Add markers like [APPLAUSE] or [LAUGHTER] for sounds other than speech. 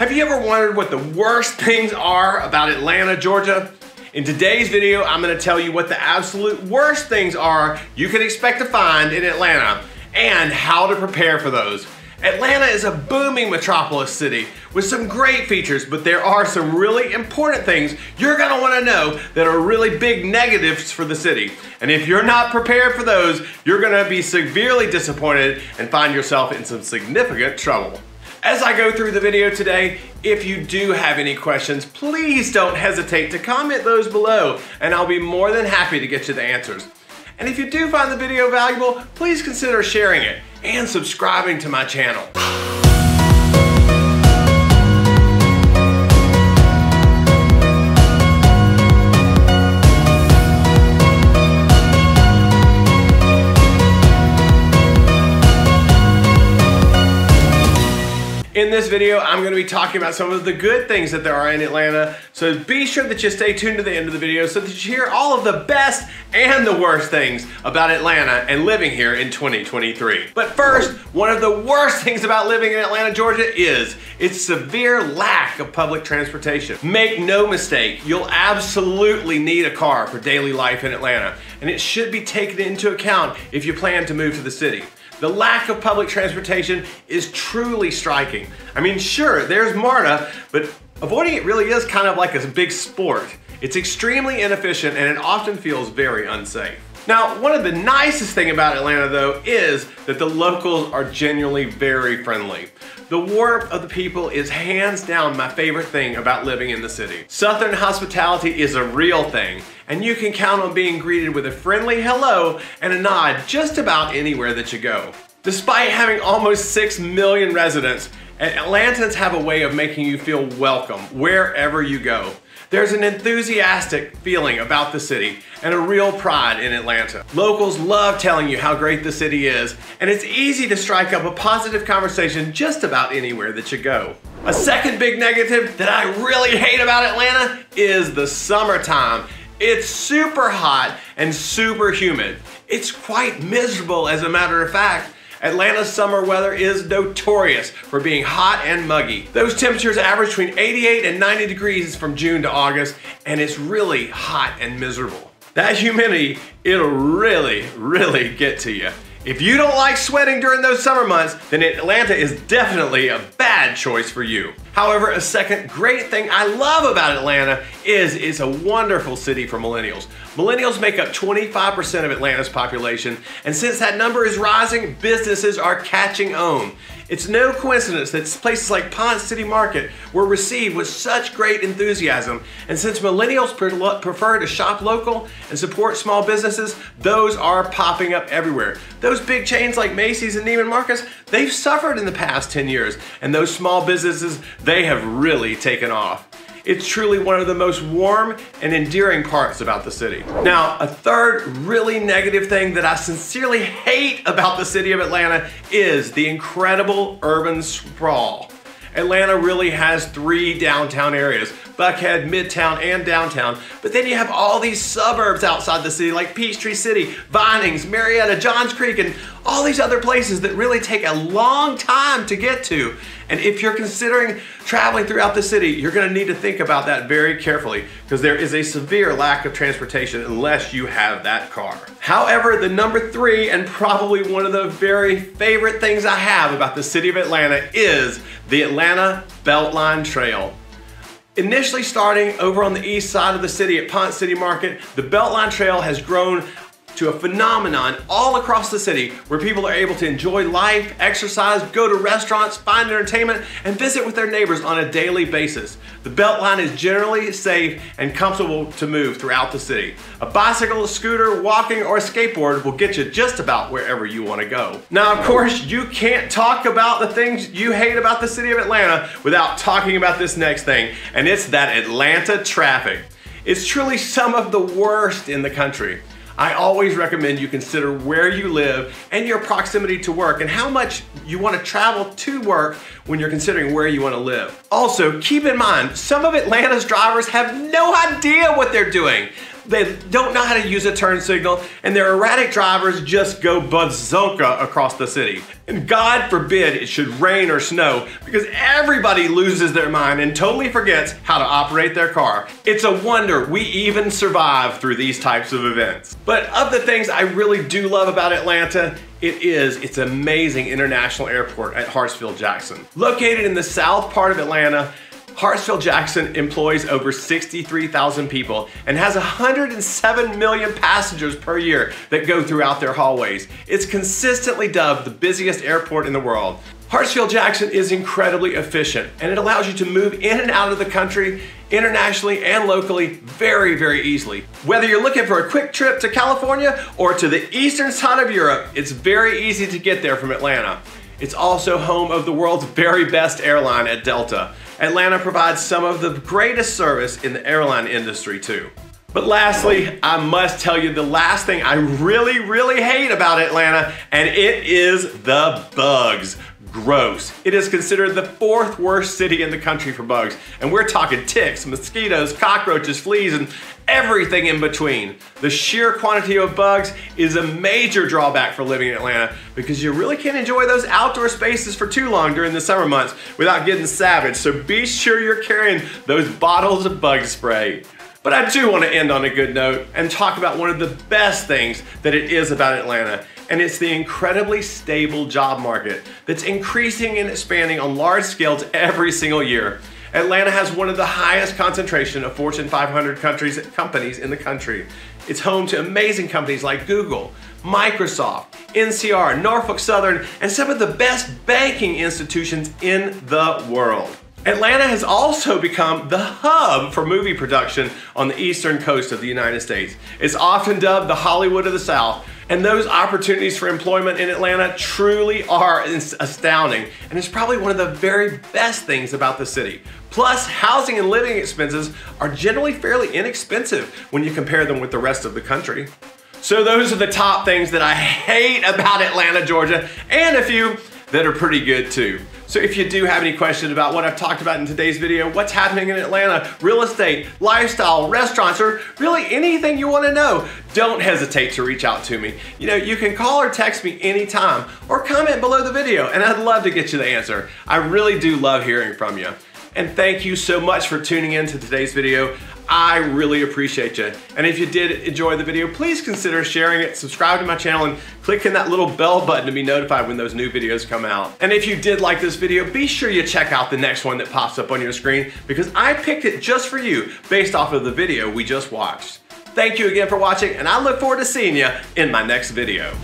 Have you ever wondered what the worst things are about Atlanta, Georgia? In today's video, I'm gonna tell you what the absolute worst things are you can expect to find in Atlanta and how to prepare for those. Atlanta is a booming metropolis city with some great features, but there are some really important things you're gonna wanna know that are really big negatives for the city. And if you're not prepared for those, you're gonna be severely disappointed and find yourself in some significant trouble. As I go through the video today, if you do have any questions, please don't hesitate to comment those below and I'll be more than happy to get you the answers. And if you do find the video valuable, please consider sharing it and subscribing to my channel. In this video, I'm going to be talking about some of the good things that there are in Atlanta, so be sure that you stay tuned to the end of the video so that you hear all of the best and the worst things about Atlanta and living here in 2023. But first, one of the worst [LAUGHS] things about living in Atlanta, Georgia is its severe lack of public transportation. Make no mistake, you'll absolutely need a car for daily life in Atlanta, and it should be taken into account if you plan to move to the city. The lack of public transportation is truly striking. I mean, sure, there's MARTA, but avoiding it really is kind of like a big sport. It's extremely inefficient and it often feels very unsafe. Now, one of the nicest thing about Atlanta though is that the locals are genuinely very friendly. The warmth of the people is hands down my favorite thing about living in the city. Southern hospitality is a real thing, and you can count on being greeted with a friendly hello and a nod just about anywhere that you go. Despite having almost 6 million residents, Atlantans have a way of making you feel welcome wherever you go. There's an enthusiastic feeling about the city and a real pride in Atlanta. Locals love telling you how great the city is, and it's easy to strike up a positive conversation just about anywhere that you go. A second big negative that I really hate about Atlanta is the summertime. It's super hot and super humid. It's quite miserable as a matter of fact. Atlanta's summer weather is notorious for being hot and muggy. Those temperatures average between 88 and 90 degrees from June to August, and it's really hot and miserable. That humidity, it'll really, really get to you. If you don't like sweating during those summer months, then Atlanta is definitely a bad choice for you. However, a second great thing I love about Atlanta is it's a wonderful city for millennials. Millennials make up 25% of Atlanta's population, and since that number is rising, businesses are catching on. It's no coincidence that places like Ponce City Market were received with such great enthusiasm. And since millennials prefer to shop local and support small businesses, those are popping up everywhere. Those big chains like Macy's and Neiman Marcus, they've suffered in the past 10 years. And those small businesses, they have really taken off. It's truly one of the most warm and endearing parts about the city. Now, a third really negative thing that I sincerely hate about the city of Atlanta is the incredible urban sprawl. Atlanta really has three downtown areas, Buckhead, Midtown, and downtown. But then you have all these suburbs outside the city like Peachtree City, Vinings, Marietta, Johns Creek, and all these other places that really take a long time to get to. And if you're considering traveling throughout the city, you're gonna need to think about that very carefully because there is a severe lack of transportation unless you have that car. However, the number three and probably one of the very favorite things I have about the city of Atlanta is the Atlanta Beltline Trail. Initially starting over on the east side of the city at Ponce City Market, the Beltline Trail has grown to a phenomenon all across the city where people are able to enjoy life, exercise, go to restaurants, find entertainment, and visit with their neighbors on a daily basis. The Beltline is generally safe and comfortable to move throughout the city. A bicycle, scooter, walking, or skateboard will get you just about wherever you want to go. Now, of course, you can't talk about the things you hate about the city of Atlanta without talking about this next thing, and it's that Atlanta traffic. It's truly some of the worst in the country. I always recommend you consider where you live and your proximity to work and how much you want to travel to work when you're considering where you want to live. Also, keep in mind, some of Atlanta's drivers have no idea what they're doing. They don't know how to use a turn signal, and their erratic drivers just go bazooka across the city. And God forbid it should rain or snow because everybody loses their mind and totally forgets how to operate their car. It's a wonder we even survive through these types of events. But of the things I really do love about Atlanta, it is its amazing international airport at Hartsfield-Jackson. Located in the south part of Atlanta, Hartsfield-Jackson employs over 63,000 people and has 107 million passengers per year that go throughout their hallways. It's consistently dubbed the busiest airport in the world. Hartsfield-Jackson is incredibly efficient and it allows you to move in and out of the country internationally and locally very, very easily. Whether you're looking for a quick trip to California or to the eastern side of Europe, it's very easy to get there from Atlanta. It's also home of the world's very best airline at Delta. Atlanta provides some of the greatest service in the airline industry too. But lastly, I must tell you the last thing I really, really hate about Atlanta, and it is the bugs. Gross. It is considered the fourth worst city in the country for bugs. And we're talking ticks, mosquitoes, cockroaches, fleas, and everything in between. The sheer quantity of bugs is a major drawback for living in Atlanta because you really can't enjoy those outdoor spaces for too long during the summer months without getting savage. So be sure you're carrying those bottles of bug spray. But I do want to end on a good note and talk about one of the best things that it is about Atlanta, and it's the incredibly stable job market that's increasing and expanding on large scales every single year. Atlanta has one of the highest concentration of Fortune 500 countries, companies in the country. It's home to amazing companies like Google, Microsoft, NCR, Norfolk Southern, and some of the best banking institutions in the world. Atlanta has also become the hub for movie production on the eastern coast of the United States. It's often dubbed the Hollywood of the South, and those opportunities for employment in Atlanta truly are astounding, and it's probably one of the very best things about the city. Plus, housing and living expenses are generally fairly inexpensive when you compare them with the rest of the country. So those are the top things that I hate about Atlanta, Georgia, and a few that are pretty good too. So if you do have any questions about what I've talked about in today's video, what's happening in Atlanta, real estate, lifestyle, restaurants, or really anything you want to know, don't hesitate to reach out to me. You know, you can call or text me anytime or comment below the video and I'd love to get you the answer. I really do love hearing from you. And thank you so much for tuning in to today's video. I really appreciate you. And if you did enjoy the video, please consider sharing it, subscribe to my channel, and clicking that little bell button to be notified when those new videos come out. And if you did like this video, be sure you check out the next one that pops up on your screen because I picked it just for you based off of the video we just watched. Thank you again for watching, and I look forward to seeing you in my next video.